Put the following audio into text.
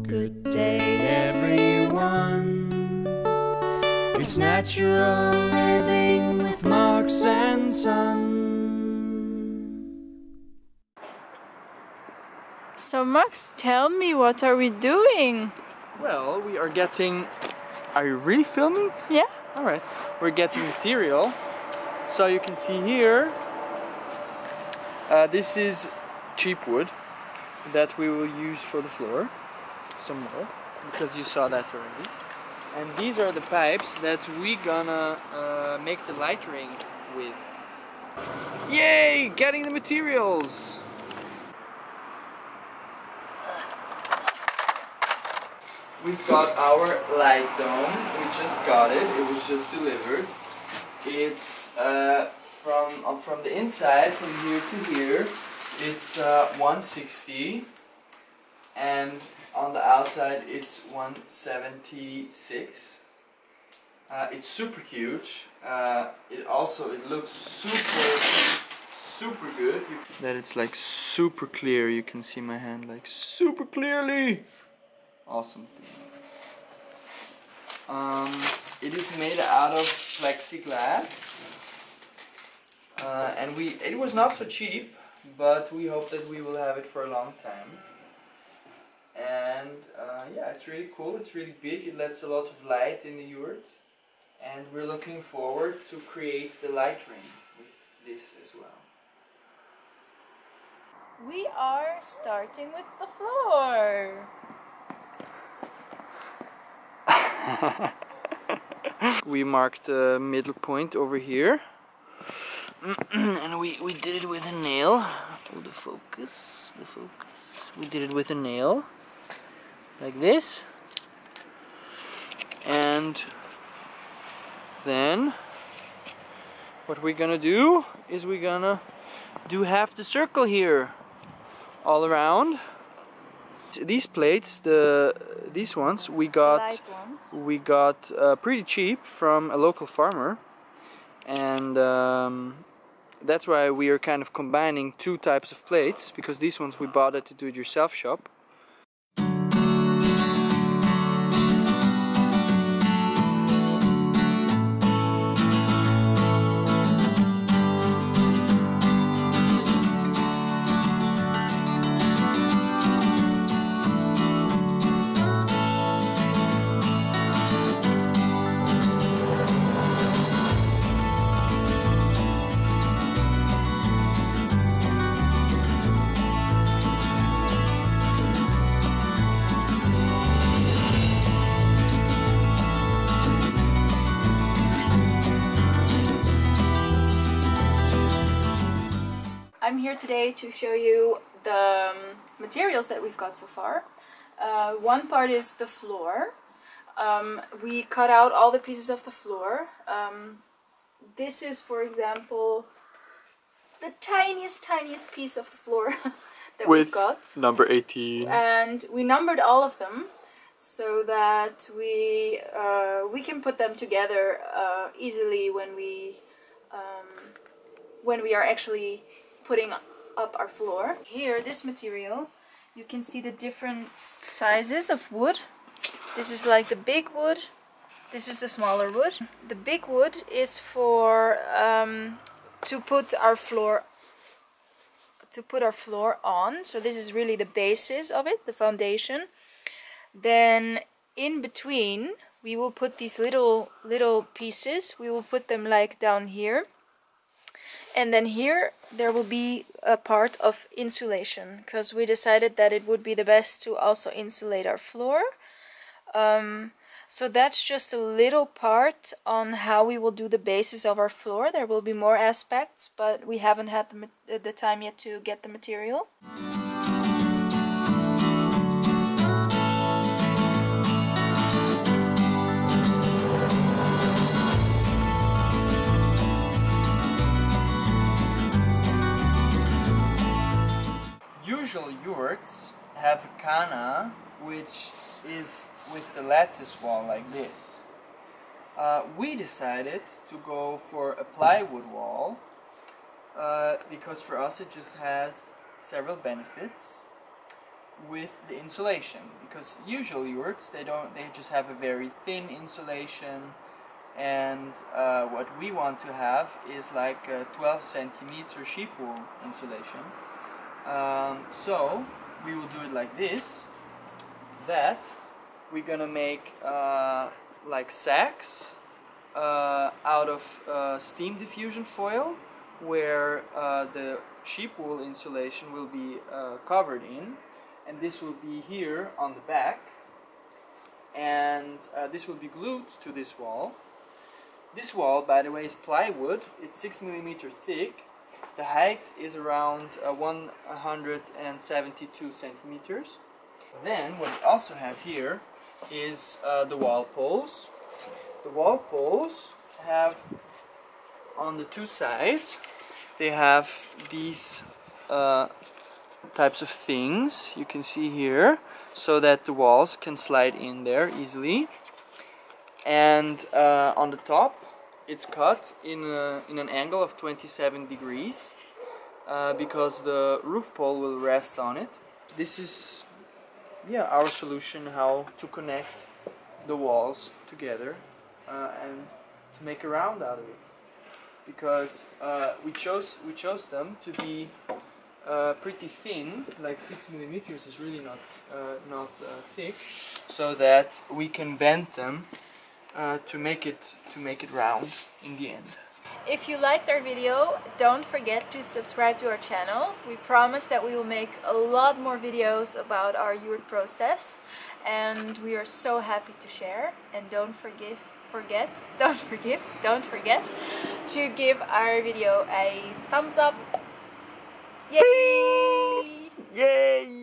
Good day, everyone. It's natural living with Max and Sun. So Max, tell me what are we doing? Well, we are getting. Are you really filming? Yeah? Alright. We're getting material. So you can see here. Uh, this is cheap wood that we will use for the floor. Some more. Because you saw that already. And these are the pipes that we gonna uh, make the light ring with. Yay! Getting the materials! We've got our light dome. We just got it. It was just delivered. It's uh, from uh, from the inside, from here to here. It's uh, 160, and on the outside it's 176. Uh, it's super huge. Uh, it also it looks super super good. That it's like super clear. You can see my hand like super clearly awesome thing. Um, it is made out of plexiglass, uh, and we it was not so cheap, but we hope that we will have it for a long time. And uh, yeah, it's really cool. It's really big. It lets a lot of light in the yurt, and we're looking forward to create the light ring with this as well. We are starting with the floor. we marked a middle point over here and we, we did it with a nail oh, the focus the focus we did it with a nail like this. And then what we're gonna do is we're gonna do half the circle here all around. These plates the these ones we got ones. we got uh, pretty cheap from a local farmer. And um, that's why we are kind of combining two types of plates because these ones we bought at the do-it-yourself shop I'm here today to show you the um, materials that we've got so far. Uh, one part is the floor. Um, we cut out all the pieces of the floor. Um, this is, for example, the tiniest, tiniest piece of the floor that we've got. number 18 and we numbered all of them so that we uh, we can put them together uh, easily when we um, when we are actually putting up our floor. Here, this material, you can see the different sizes of wood. This is like the big wood. This is the smaller wood. The big wood is for um, to put our floor to put our floor on. So this is really the basis of it, the foundation. Then in between we will put these little little pieces. We will put them like down here. And then here there will be a part of insulation because we decided that it would be the best to also insulate our floor. Um, so that's just a little part on how we will do the basis of our floor. There will be more aspects, but we haven't had the, the time yet to get the material. Yurts have a khana which is with the lattice wall like this. Uh, we decided to go for a plywood wall uh, because for us it just has several benefits. with the insulation because usual yurts they don't they just have a very thin insulation and uh, what we want to have is like a 12 centimeter sheep wool insulation um, so we will do it like this that we're gonna make uh, like sacks uh, out of uh, steam diffusion foil where uh, the sheep wool insulation will be uh, covered in. And this will be here on the back. And uh, this will be glued to this wall. This wall by the way is plywood. It's 6 millimeter thick the height is around uh, 172 centimeters. Then what we also have here is uh, the wall poles. The wall poles have on the two sides they have these uh, types of things you can see here so that the walls can slide in there easily. And uh, on the top it's cut in, a, in an angle of 27 degrees uh, because the roof pole will rest on it. This is yeah our solution how to connect the walls together uh, and to make a round out of it. Because uh, we chose we chose them to be uh, pretty thin, like six millimeters is really not uh, not uh, thick, so that we can bend them uh, to make it to make it round in the end. If you liked our video, don't forget to subscribe to our channel. We promise that we will make a lot more videos about our yurt process and we are so happy to share and don't forgive forget, don't forgive, don't forget to give our video a thumbs up. Yay! Yay!